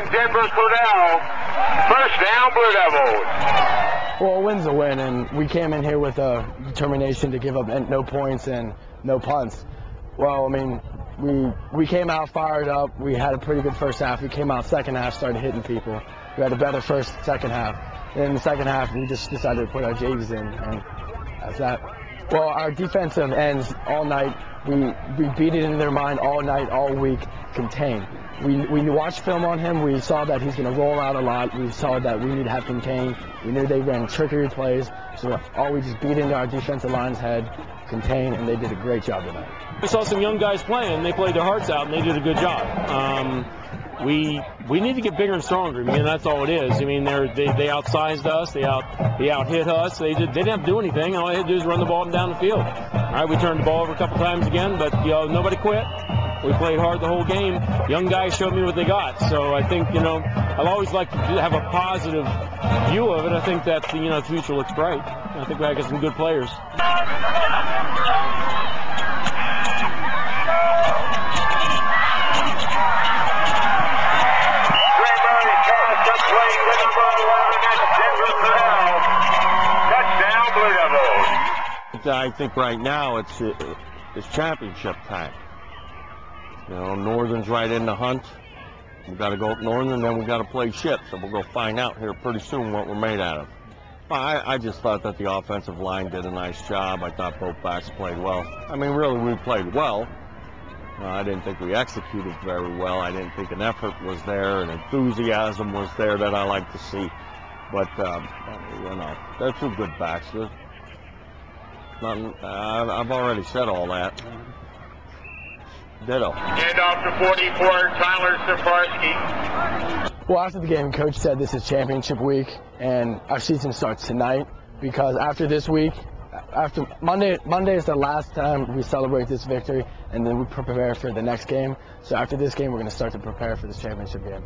Denver Purnell. First down, Blue Devils. Well, a win's a win, and we came in here with a determination to give up no points and no punts. Well, I mean, we we came out fired up. We had a pretty good first half. We came out second half, started hitting people. We had a better first, second half. And in the second half, we just decided to put our J's in, and that's that. Well, our defensive ends all night. We we beat it in their mind all night, all week. Contain. We we watched film on him. We saw that he's going to roll out a lot. We saw that we need to have contain. We knew they ran trickery plays. So all we just beat into our defensive line's head, contain, and they did a great job that. We saw some young guys playing. And they played their hearts out, and they did a good job. Um, we we need to get bigger and stronger. I mean, that's all it is. I mean, they they they outsized us. They out they out hit us. They did they didn't have to do anything. All they had to do is run the ball down the field. All right, we turned the ball over a couple times again, but you know nobody quit. We played hard the whole game. Young guys showed me what they got. So I think you know I'll always like to have a positive view of it. I think that you know the future looks bright. I think we got some good players. I think right now it's it's championship time. You know, Northern's right in the hunt. We've got to go up Northern, then we've got to play ship. So we'll go find out here pretty soon what we're made out of. I, I just thought that the offensive line did a nice job. I thought both backs played well. I mean, really, we played well. Uh, I didn't think we executed very well. I didn't think an effort was there, and enthusiasm was there that I like to see. But, um, you know, they're two good backs. They're, Nothing. Uh, I've already said all that. Ditto. And off to 44, Tyler Safarski. Well, after the game, Coach said this is championship week, and our season starts tonight because after this week, after Monday, Monday is the last time we celebrate this victory, and then we prepare for the next game. So after this game, we're going to start to prepare for this championship game.